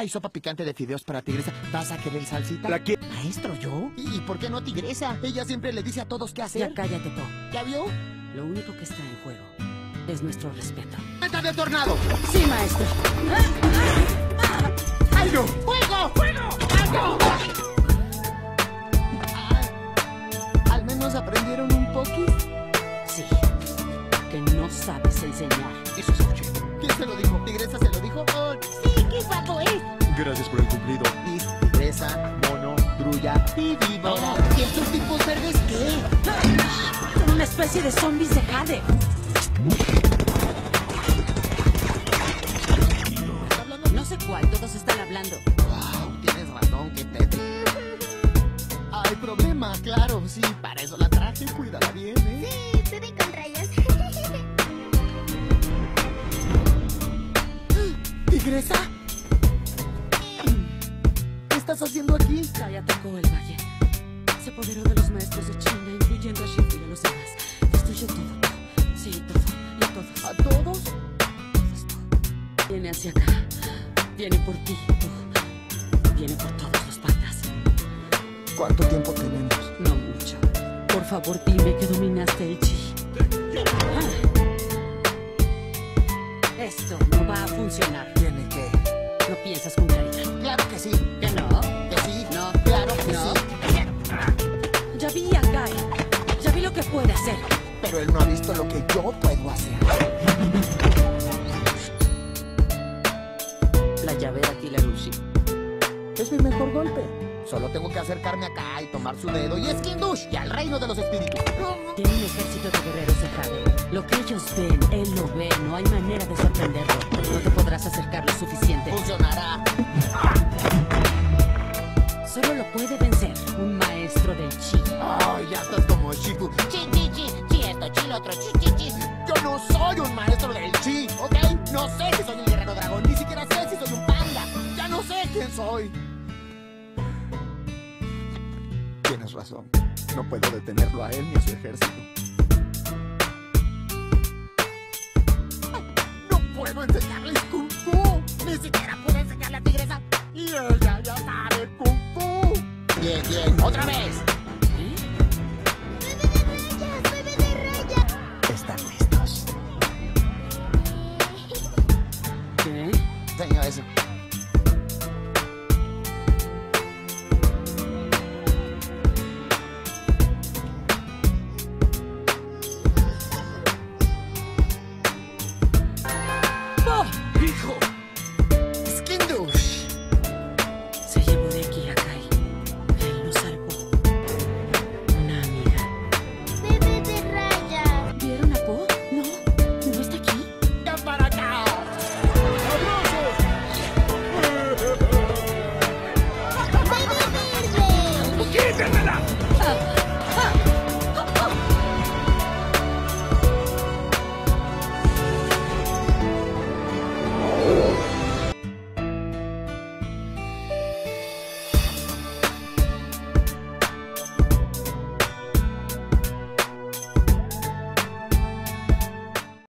Hay sopa picante de fideos para tigresa. ¿Vas a querer salsita? La que... ¿Maestro, yo? ¿Y por qué no tigresa? Ella siempre le dice a todos qué hacer. Ya cállate, Po. ¿Ya vio? Lo único que está en juego es nuestro respeto. ¡Meta de tornado! Sí, maestro. ¡Ay, no! ¡Fuego! ¡Fuego! Ah, ¿Al menos aprendieron un poquito? Sí. Que no sabes enseñar. Eso escuché. ¿Quién se lo dijo? ¿Tigresa se lo dijo? Oh, sí, qué guapo es. Gracias por el cumplido. Tis, tigresa, mono, grulla y víbora. ¿Y estos tipos verdes qué? Son una especie de zombies de jade. No sé cuál, todos están hablando. Wow, tienes razón, que te... Hay problema, claro, sí, para eso la traje, cuídala bien, ¿eh? Sí, te vi con rayas. ¿Tigresa? ¿Qué estás haciendo aquí? Kai atacó el valle. Se apoderó de los maestros de China, incluyendo a Shifu y a los demás. Destruyó todo. Sí, todo. Y a todos. ¿A todos? Viene hacia acá. Viene por ti, Po. Viene por todos los pandas. ¿Cuánto tiempo tenemos? No mucho. Por favor, dime que dominaste el chi. Ah. Esto no va a funcionar. Tiene que... No piensas con claridad. Claro que sí, puede hacer. Pero él no ha visto lo que yo puedo hacer. La llave de Kilarushi. Es mi mejor golpe. Solo tengo que acercarme acá y tomar su dedo y es Kindush y al reino de los espíritus. Tiene un ejército de guerreros Jade. Lo que ellos ven, él lo ve. No hay manera de sorprenderlo. Tienes razón. No puedo detenerlo a él ni a su ejército. No puedo enseñarles Kung Fu. Ni siquiera puedo enseñarle a Tigresa. Y ella ya sabe Kung Fu. Bien, bien. Otra vez.